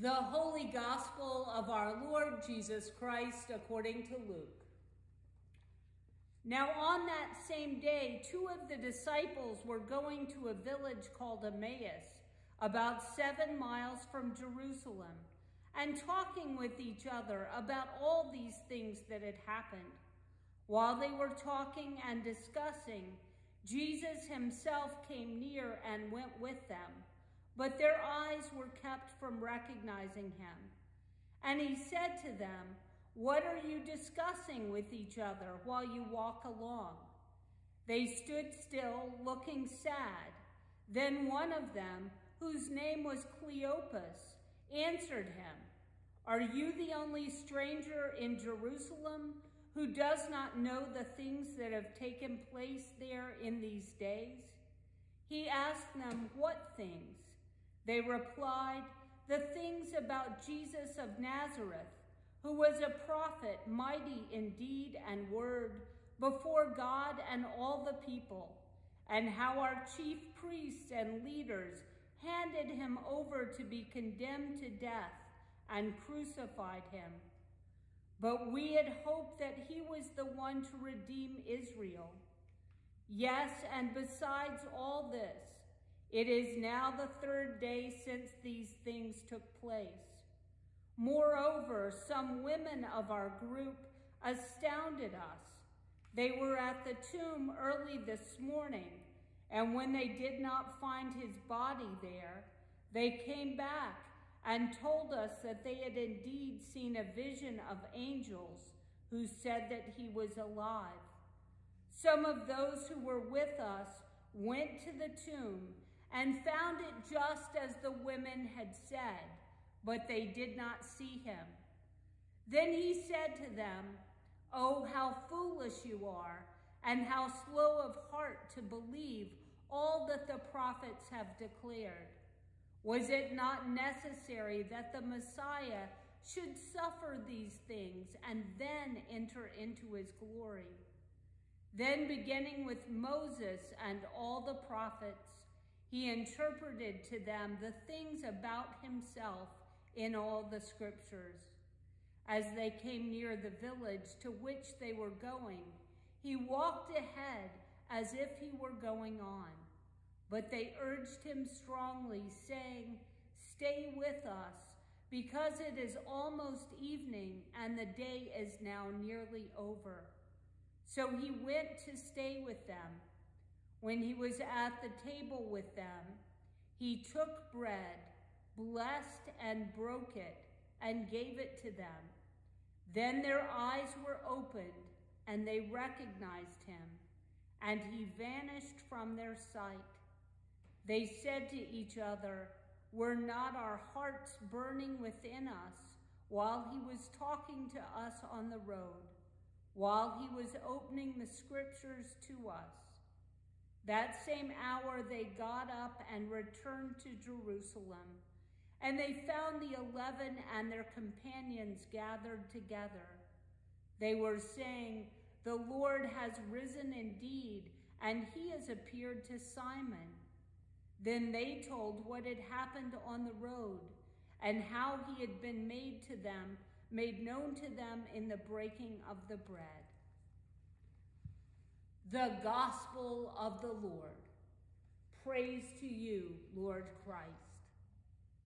The Holy Gospel of our Lord Jesus Christ according to Luke. Now on that same day, two of the disciples were going to a village called Emmaus, about seven miles from Jerusalem, and talking with each other about all these things that had happened. While they were talking and discussing, Jesus himself came near and went with them but their eyes were kept from recognizing him. And he said to them, What are you discussing with each other while you walk along? They stood still, looking sad. Then one of them, whose name was Cleopas, answered him, Are you the only stranger in Jerusalem who does not know the things that have taken place there in these days? He asked them, What things? They replied, The things about Jesus of Nazareth, who was a prophet, mighty in deed and word, before God and all the people, and how our chief priests and leaders handed him over to be condemned to death and crucified him. But we had hoped that he was the one to redeem Israel. Yes, and besides all this, it is now the third day since these things took place. Moreover, some women of our group astounded us. They were at the tomb early this morning, and when they did not find his body there, they came back and told us that they had indeed seen a vision of angels who said that he was alive. Some of those who were with us went to the tomb and found it just as the women had said, but they did not see him. Then he said to them, Oh, how foolish you are, and how slow of heart to believe all that the prophets have declared. Was it not necessary that the Messiah should suffer these things and then enter into his glory? Then beginning with Moses and all the prophets, he interpreted to them the things about himself in all the scriptures. As they came near the village to which they were going, he walked ahead as if he were going on. But they urged him strongly, saying, Stay with us, because it is almost evening and the day is now nearly over. So he went to stay with them. When he was at the table with them, he took bread, blessed and broke it, and gave it to them. Then their eyes were opened, and they recognized him, and he vanished from their sight. They said to each other, Were not our hearts burning within us while he was talking to us on the road, while he was opening the scriptures to us? That same hour they got up and returned to Jerusalem. And they found the eleven and their companions gathered together. They were saying, The Lord has risen indeed, and he has appeared to Simon. Then they told what had happened on the road and how he had been made to them, made known to them in the breaking of the bread. The gospel of the Lord. Praise to you, Lord Christ.